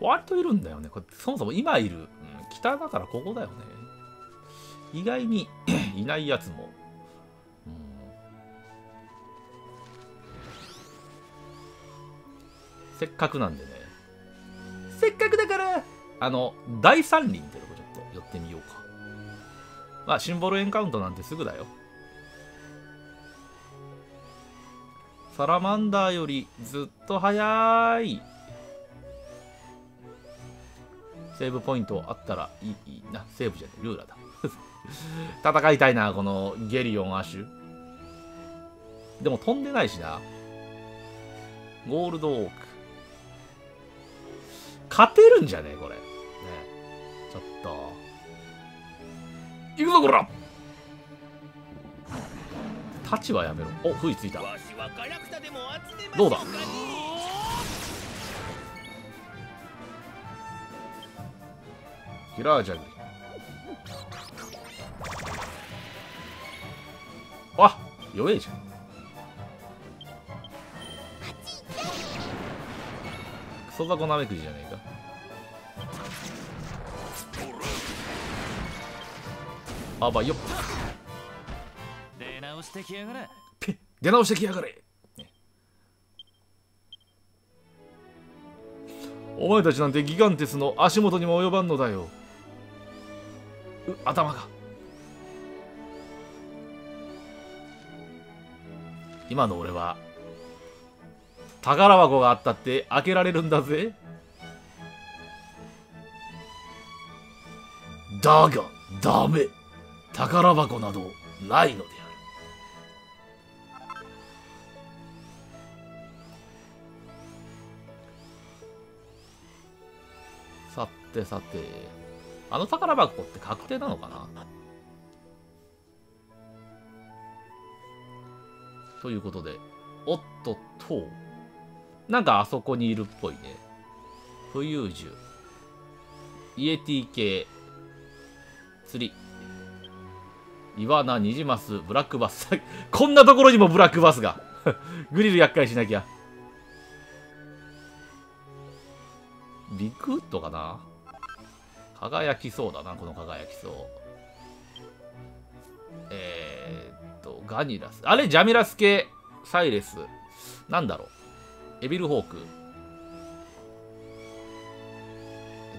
割といるんだよね。これそもそも今いる、うん、北だからここだよね。意外に いないやつも、せっかくなんでね。せっかくだからあの大山林ってとこちょっと寄ってみようか。まあシンボルエンカウントなんてすぐだよ。サラマンダーよりずっと早い。セーブポイントあったらいいなセーブじゃないルーラーだ。戦いたいなこのゲリオンアシュでも飛んでないしな。ゴールドオーク。勝てるんじゃねえこれ。ね。ちょっと。行くぞこら太刀はやめろ。お不意ついた。どうだ？キラージャグあ弱えじゃん。クソザコなめくじじゃねえか。あばよ。出直してきやがれ。出直してきやがれ。お前たちなんてギガンテスの足元にも及ばんのだよ。う頭が。今の俺は宝箱があったって開けられるんだぜ。だがダメ。宝箱などないのである。さてさて、あの宝箱って確定なのかな？ということで、おっとっと、なんかあそこにいるっぽいね。浮遊獣。イエティ系。釣り。イワナ、ニジマス、ブラックバス。こんなところにもブラックバスが。グリル厄介しなきゃ。ビッグウッドかな？輝きそうだな、この輝きそう。えー、っと、ガニラス。あれ、ジャミラス系、サイレス。なんだろう。エビルホーク。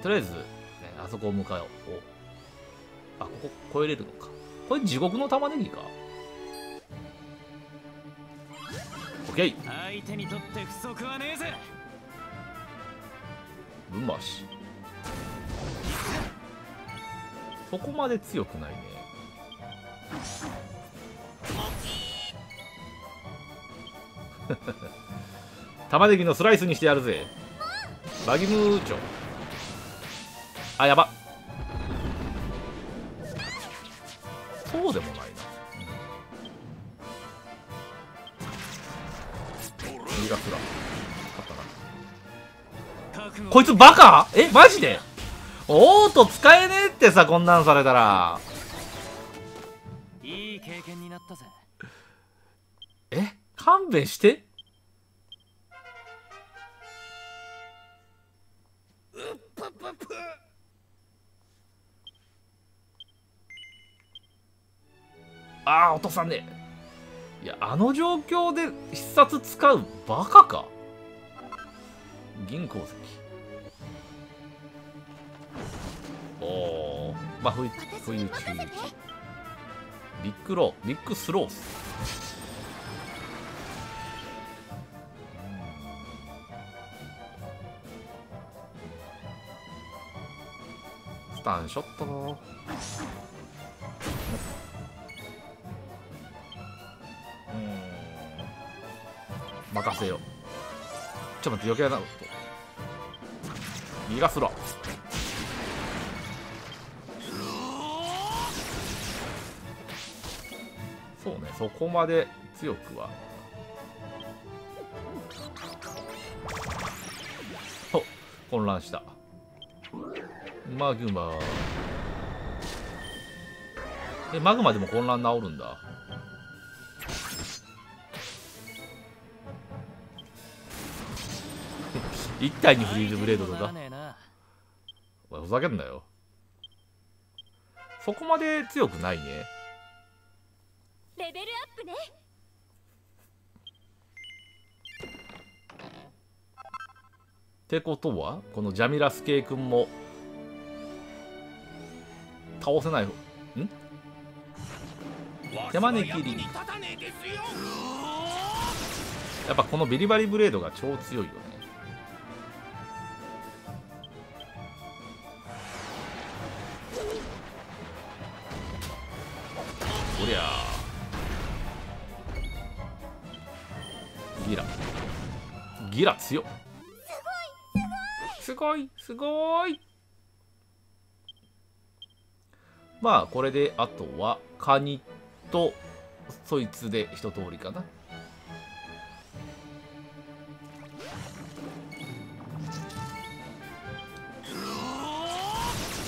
とりあえず、ね、あそこを向かおう。あ、ここ越えれるのか。これ地獄の玉ねぎか。オッケー。相手にとって不足はねえぜ。ぶん回しそこまで強くないね。玉ねぎのスライスにしてやるぜ。バギムーチョ。あやば。そうでもないな、うん、右がスラこいつバカ？えマジで？オート使えねえってさこんなんされたら。いい経験になったぜ。え？勘弁して。ああ落とさんね。いやあの状況で必殺使うバカか。銀鉱石おおまあ冬冬中ビッグロービッグスロー。ススタンショット。うん。任せよちょっと待って余計な逃がすろ。そこまで強くは。お混乱した。マグマ。えマグマでも混乱治るんだ。一体にフリーズブレードだ。ざけんなよ。そこまで強くないね。レベルアップね。ってことはこのジャミラスケイ君も倒せないん？手招きりやっぱこのビリバリブレードが超強いよね。ギラ強すごいすごい。まあこれであとはカニとそいつで一通りかな。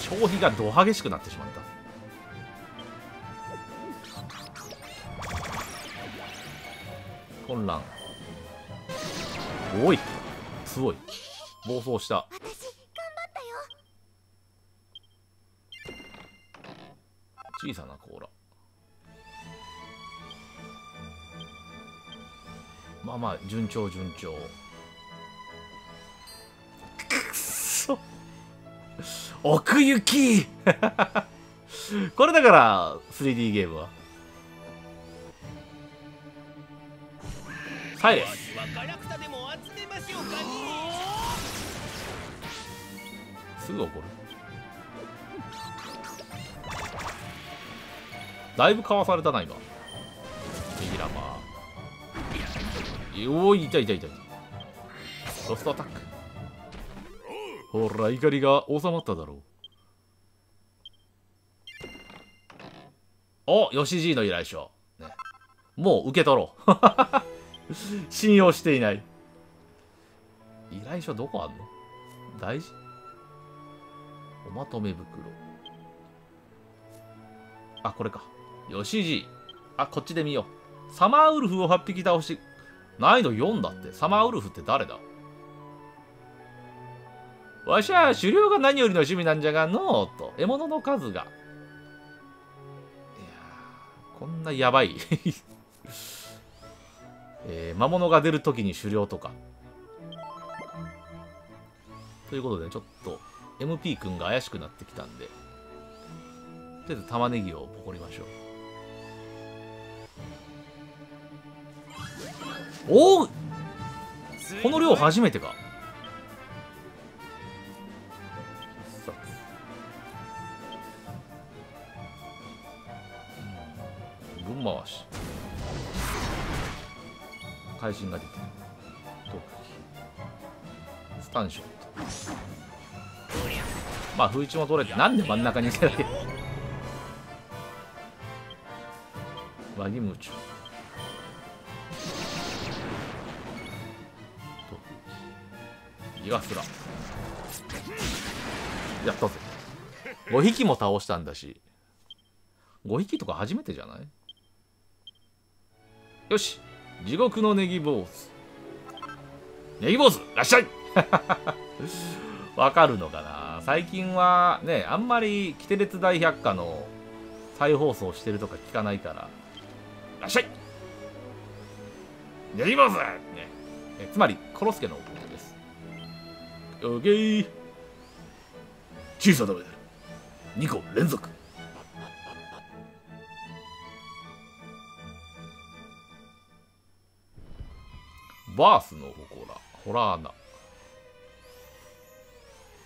消費がど激しくなってしまった。混乱。おい。すごい。暴走した。私頑張ったよ。小さな甲羅。まあまあ順調順調。くっそ。奥行き。これだから 3D ゲームは。サイレスすぐ怒るだいぶかわされたな今。右ラマー。おーい痛い痛い痛い。ロストアタック。ほら怒りが収まっただろう。おヨシジーの依頼書、ね、もう受け取ろう。信用していない。依頼書どこあんの？大事？おまとめ袋。あこれか。よしじ。あこっちで見よう。サマーウルフを8匹倒し。難易度4だって。サマーウルフって誰だ？わしゃ狩猟が何よりの趣味なんじゃがのうと。獲物の数が。いやこんなやばい。えー魔物が出るときに狩猟とか。ということでちょっと MP 君が怪しくなってきたんで。とりあえず玉ねぎをポコりましょう。おおこの量初めてか。さうん。分回し。会心が出て。る特技。スタンショット。まあ風一も取れてなんで真ん中にせだけワギムチュイガスラやったぜ。5匹も倒したんだし。5匹とか初めてじゃない？よし。地獄のネギ坊主。ネギ坊主いらっしゃい。わかるのかな？最近はねあんまりキテレツ大百科の再放送してるとか聞かないから。らっしゃい。ネギ坊主、ね、えつまりコロスケのことです。オッケー。小さなメダル2個連続。バースのほこらホラー穴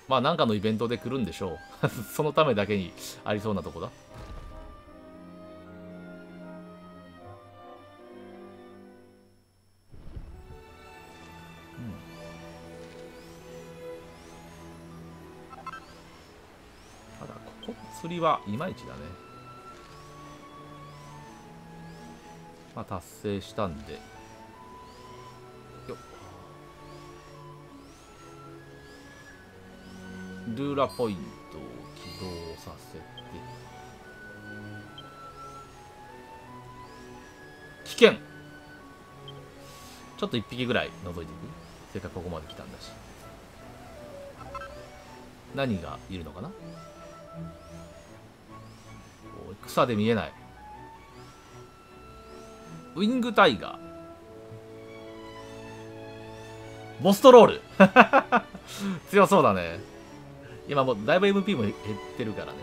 まあなんかのイベントで来るんでしょう。そのためだけにありそうなとこだ。ただここ釣りはいまいちだね。まあ達成したんで。ルーラポイントを起動させて危険。ちょっと1匹ぐらい覗いていくせっかくここまで来たんだし。何がいるのかな？草で見えない。ウィングタイガー。ボストロール。強そうだね。今もうだいぶ MP も減ってるからね。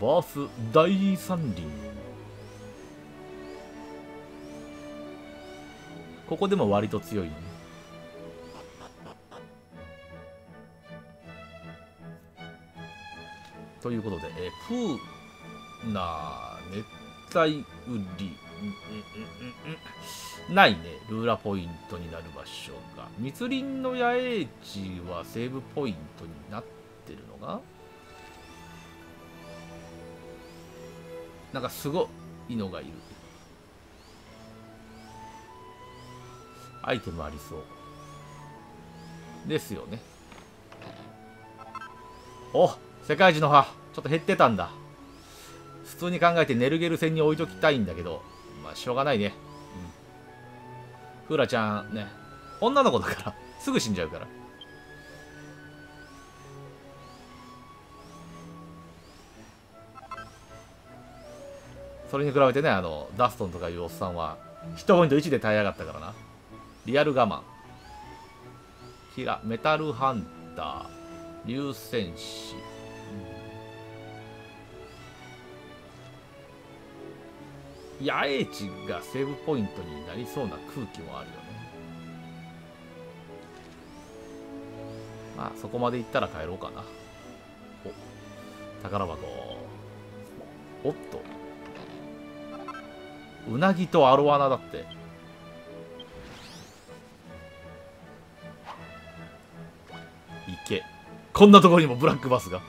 バース大山林ここでも割と強いね。ということで、えープーナー熱帯雨林。ないね。ルーラポイントになる場所が。密林の野営地はセーブポイントになってるのが？なんかすごいのがいる。アイテムありそう。ですよね。お世界一の葉。ちょっと減ってたんだ。普通に考えてネルゲル戦に置いときたいんだけど。まあしょうがないね、うん、フーラちゃんね女の子だから すぐ死んじゃうから。それに比べてねあのダストンとかいうおっさんはヒットポイント1で耐えやがったからな。リアル我慢。キラメタルハンター流戦士。野営地がセーブポイントになりそうな空気もあるよね。まあそこまで行ったら帰ろうかな。お宝箱。おっと。うなぎとアロワナだって。いけ。こんなところにもブラックバスが。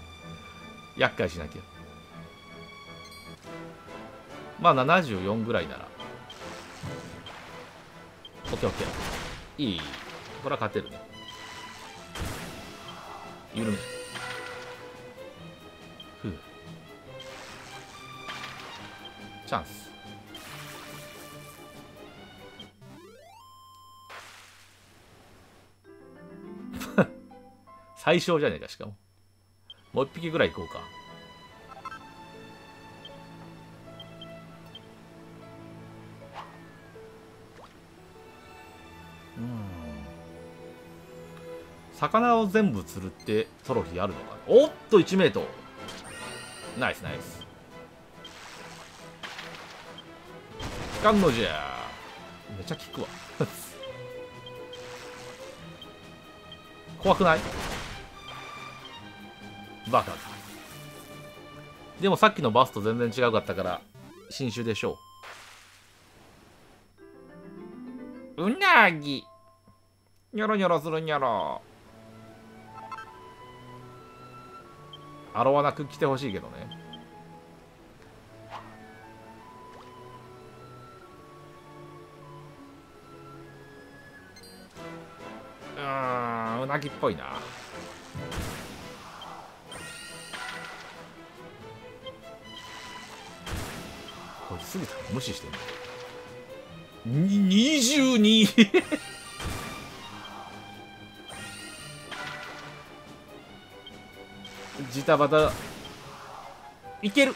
厄介しなきゃ。まあ74ぐらいなら。オッケーオッケー。いい。これは勝てるね。緩め。ふう。チャンス。最小じゃねえかしかも。もう一匹ぐらい行こうか。魚を全部釣るってトロフィーあるのか？おっと1メートナイスナイス。効かんのじゃめちゃ効くわ。怖くない？バカだ。でもさっきのバスと全然違うかったから新種でしょう。うなぎ。ニョロニョロするニョロ。アロワナく来てほしいけどねうーんうなぎっぽいなこいつすぎた無視してんのに22ジタバタ。いける。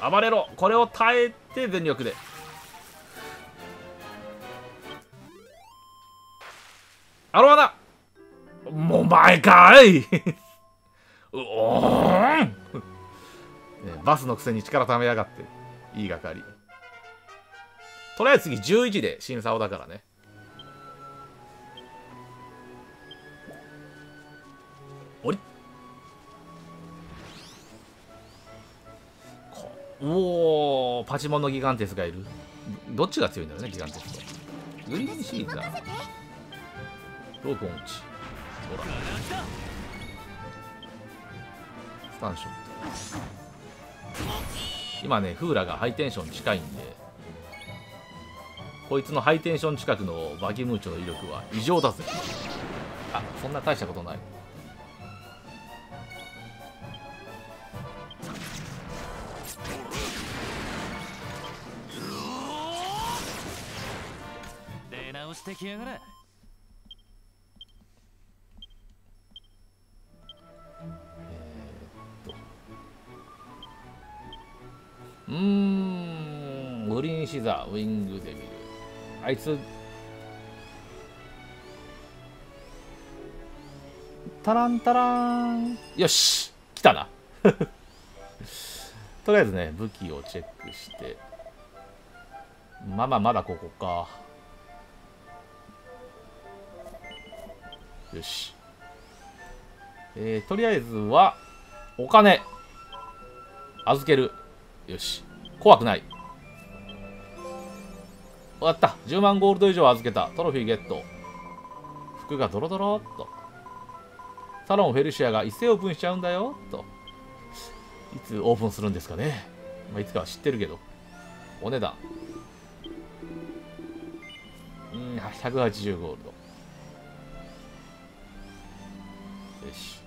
暴れろ。これを耐えて全力で。アロワナもう前かい。うおーん、ねバスのくせに力ためやがって。いいがかりとりあえず次11で審査をだからね。おおパチモンのギガンテスがいる。どっちが強いんだろうねギガンテスとグリーンシーザーロープオンチ。ほら。スタンショット。今ねフーラがハイテンション近いんでこいつのハイテンション近くのバキムーチョの威力は異常だぜ。あそんな大したことない。してきやがれうーん。グリーンシザーウィングデビル。あいつ。タランタラン。よし。来たな。とりあえずね武器をチェックして。まあまあまだここか。よし。えー、とりあえずはお金。預ける。よし。怖くない。終わった。10万ゴールド以上預けた。トロフィーゲット。服がドロドロっと。サロンフェルシアが一斉オープンしちゃうんだよ。と。いつオープンするんですかね、まあ、いつかは知ってるけど。お値段。うん180ゴールド。し。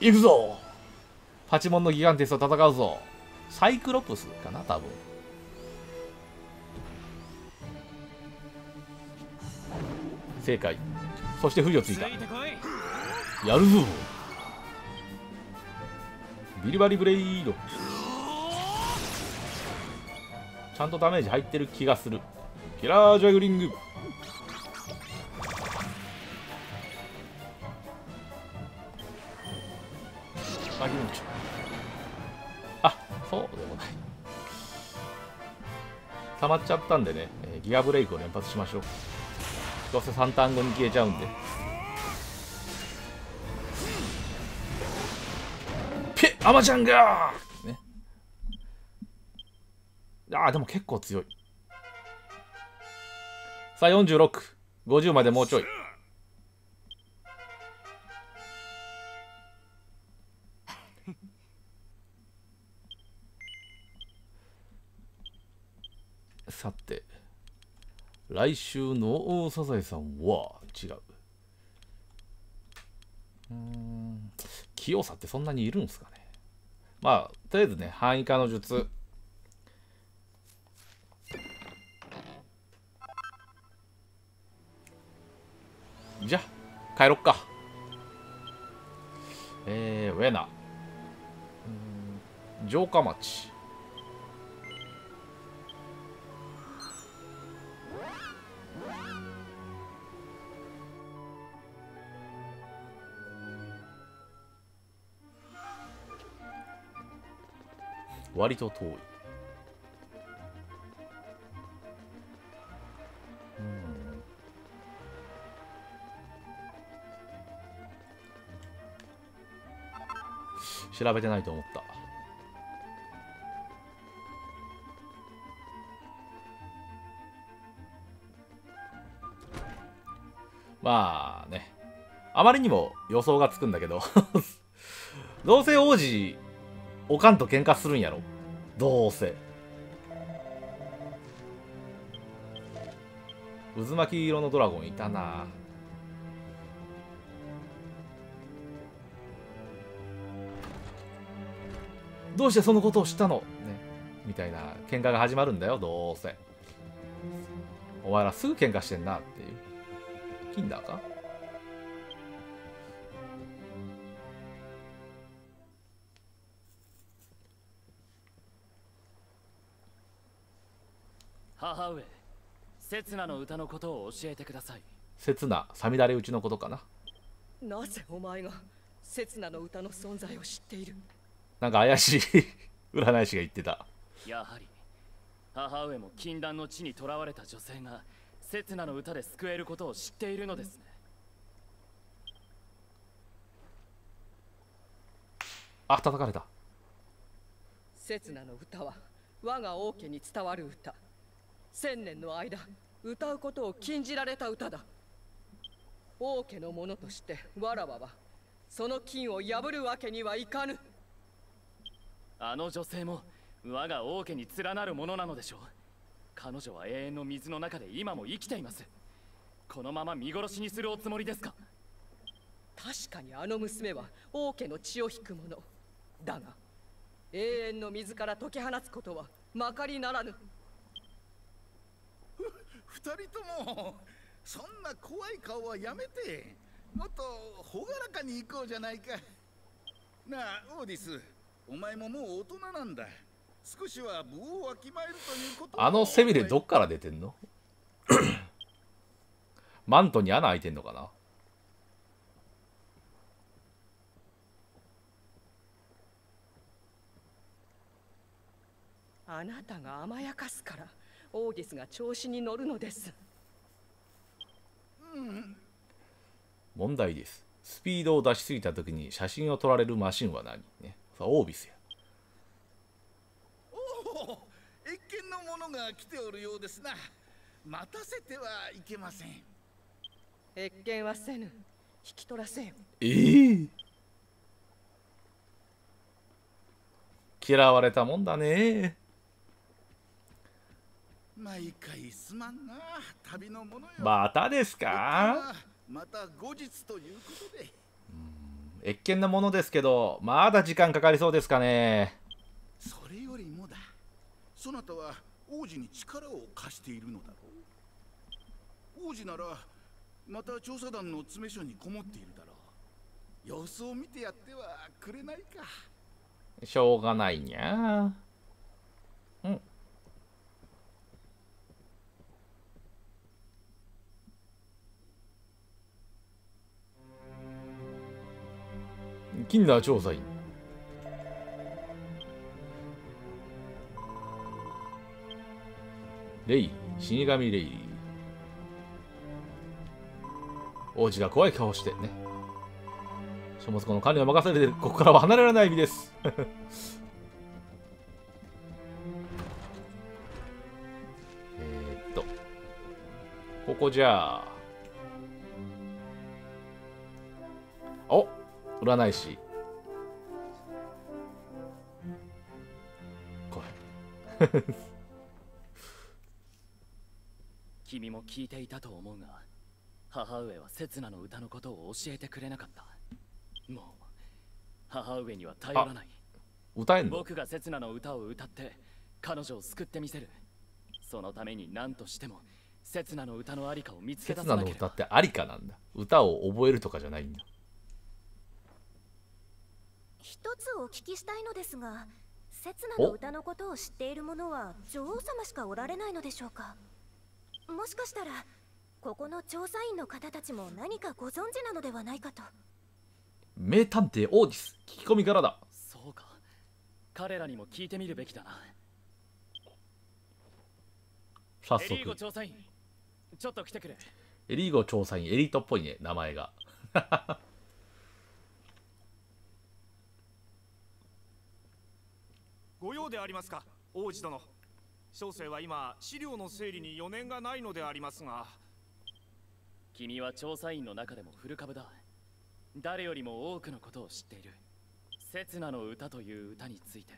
行くぞ。パチモンのギガンテスと戦うぞ。サイクロプスかな多分。正解。そして不利をついた。やるぞ。ビリバリブレイド。ちゃんとダメージ入ってる気がする。キラージャグリング。あギルンチあそうでもない。溜まっちゃったんでね、えギガブレイクを連発しましょう。どうせ3ターン後に消えちゃうんで。ペッアマちゃんがね。あーでも結構強い。さあ4650までもうちょい。さて来週のサザエさんは違う。うーん清さってそんなにいるんですかね。まあとりあえずね範囲化の術。じゃ帰ろっか。えー、ウェナ。城下町。割と遠い。調べてないと思った。まあね。あまりにも予想がつくんだけど。どうせ王子おかんと喧嘩するんやろ？どうせ。渦巻き色のドラゴンいたな。どうしてそのことを知ったの？ね。みたいな喧嘩が始まるんだよ。どうせ。お前らすぐ喧嘩してんなっていう。キンダーか？母上刹那の歌のことを教えてください。刹那さみだれ打ちのことかな。なぜお前が刹那の歌の存在を知っている？なんか怪しい 占い師が言ってた。やはり母上も禁断の地に囚われた女性が刹那の歌で救えることを知っているのですね。あ叩かれた。刹那の歌は我が王家に伝わる歌千年の間歌うことを禁じられた歌だ。王家の者としてわらわはその禁を破るわけにはいかぬ。あの女性も我が王家に連なるものなのでしょう。彼女は永遠の水の中で今も生きています。このまま見殺しにするおつもりですか？確かにあの娘は王家の血を引く者だが永遠の水から解き放つことはまかりならぬ。二人ともそんな怖い顔はやめてもっと朗らかに行こうじゃないか。なあオーディスお前ももう大人なんだ。少しは部をわきまえるということをあの背びれどっから出てんの？マントに穴開いてんのかな？あなたが甘やかすからオーディスが調子に乗るのです。問題です。スピードを出しすぎた時に写真を撮られるマシンは何？ね。さあオービスや。おお越見の者が来ておるようですな。待たせてはいけません。越見はせぬ。引き取らせよ。ええ。嫌われたもんだね毎回すまんな。旅の者よ。またですか？また後日ということで。越見のものですけどまだ時間かかりそうですかね？それよりもだ。そなたは王子に力を貸しているのだろう。王子ならまた調査団の詰め所にこもっているだろう。様子を見てやってはくれないか。しょうがないにゃキンダー調査員。レイ死神レイ。リー王子が怖い顔してね。書物庫の管理を任されてここからは離れられない意味です。えっと。ここじゃあ。占い師これ。君も聞いていたと思うが母上は刹那の歌のことを教えてくれなかった。もう母上には頼らない。歌えんの？僕が刹那の歌を歌って彼女を救ってみせる。そのために何としても刹那の歌のありかを見つけ出刹那のさなければ。歌ってありかなんだ。歌を覚えるとかじゃないんだ一つお聞きしたいのですが刹那の歌のことを知っている者は女王様しかおられないのでしょうか？もしかしたらここの調査員の方たちも何かご存知なのではないかと。名探偵オーディス聞き込みからだ。そうか。彼らにも聞いてみるべきだな。早エリーゴ速調査員ちょっと来てくれ。エリーゴ調査員エリートっぽいね名前がご用でありますか？王子殿。小生は今資料の整理に余念がないのでありますが。君は調査員の中でも古株だ。誰よりも多くのことを知っている。刹那の歌という歌について。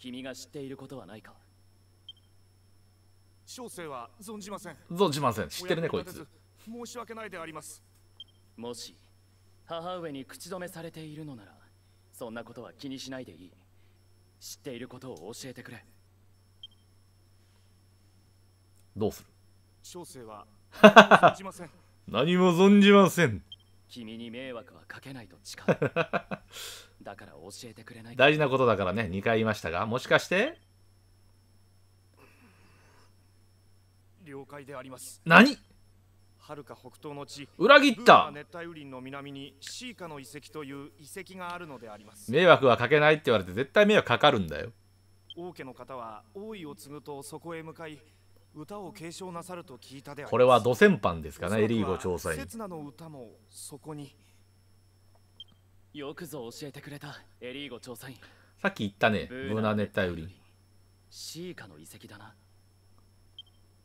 君が知っていることはないか。小生は存じません。存じません。知ってるねこいつ。申し訳ないであります。もし母上に口止めされているのならそんなことは気にしないでいい知っていることを教えてくれ。どうする？小生は 存じません。何も存じません。君に迷惑はかけないと誓う。だから教えてくれない。か大事なことだからね。2回言いましたがもしかして？了解であります。何？はるか北東の地裏切った。ナ熱帯雨林の南にシーカの遺跡という遺跡があるのであります。迷惑はかけないって言われて絶対迷惑かかるんだよ。王家の方は王位を継ぐとそこへ向かい歌を継承なさると聞いたでこれは土戦犯ですかねエリーゴ調査員。刹那の歌もそこに。よくぞ教えてくれたエリーゴ調査員。さっき言ったねブーナー熱帯雨林。シーカの遺跡だな。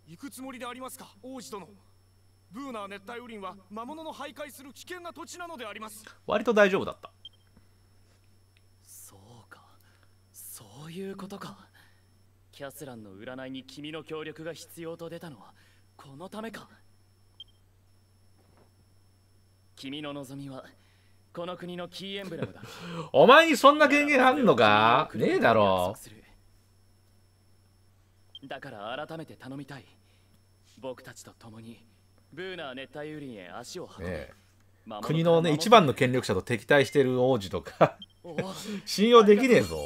行くつもりでありますか王子殿ブーナー熱帯雨林は魔物の徘徊する危険な土地なのであります。割と大丈夫だった。そうか。そういうことか。キャスランの占いに君の協力が必要と出たのはこのためか。君の望みはこの国のキーエンブレムだ。お前にそんな権限あんのか？ねえだろ。約束するだから改めて頼みたい。僕たちと共にブーナー熱帯雨林へ足を運ぶ、ね国のね一番の権力者と敵対してる王子とか信用できねえぞ。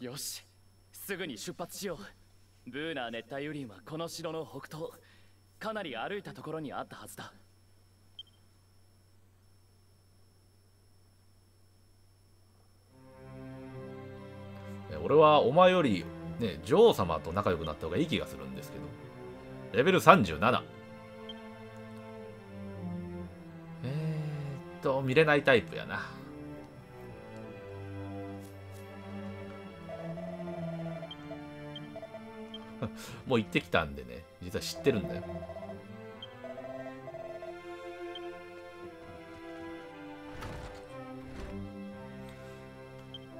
よし。すぐに出発しよう。ブーナー熱帯雨林はこの城の北東。かなり歩いたところにあったはずだ。ね俺はお前よりね女王様と仲良くなった方がいい気がするんですけどレベル37えー、っと見れないタイプやな。もう行ってきたんでね実は知ってるんだよ。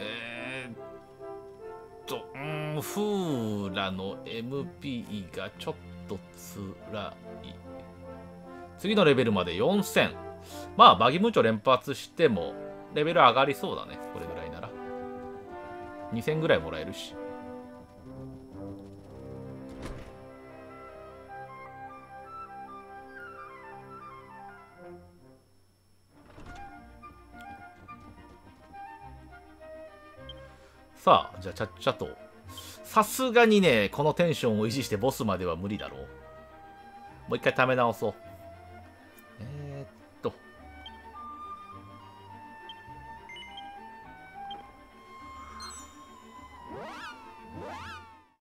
え、っとうんフーラの MP がちょっとつらい。次のレベルまで4000まあバギムーチョ連発してもレベル上がりそうだね。これぐらいなら。2000ぐらいもらえるし。さあじゃあちゃっちゃと。さすがにねこのテンションを維持してボスまでは無理だろう。もう一回ため直そう。